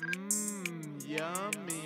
Mmm, yummy.